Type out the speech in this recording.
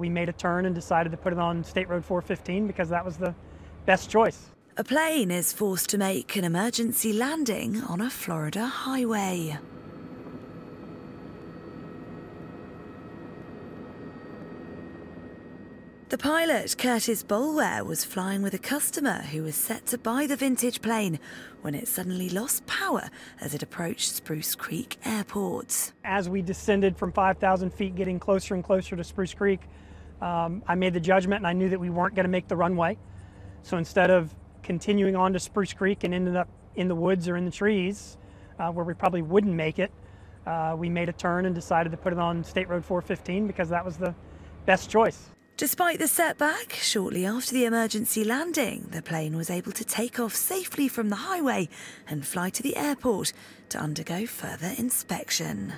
We made a turn and decided to put it on State Road 415 because that was the best choice. A plane is forced to make an emergency landing on a Florida highway. The pilot, Curtis Boulware, was flying with a customer who was set to buy the vintage plane when it suddenly lost power as it approached Spruce Creek Airport. As we descended from 5,000 feet, getting closer and closer to Spruce Creek, um, I made the judgment and I knew that we weren't going to make the runway. So instead of continuing on to Spruce Creek and ended up in the woods or in the trees uh, where we probably wouldn't make it, uh, we made a turn and decided to put it on State Road 415 because that was the best choice. Despite the setback, shortly after the emergency landing, the plane was able to take off safely from the highway and fly to the airport to undergo further inspection.